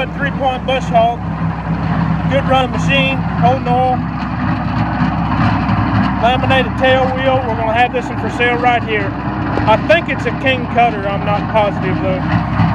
foot, three point bush hog. Good running machine, holding oil. Laminated tail wheel. We're gonna have this one for sale right here. I think it's a King Kutter, I'm not positive though.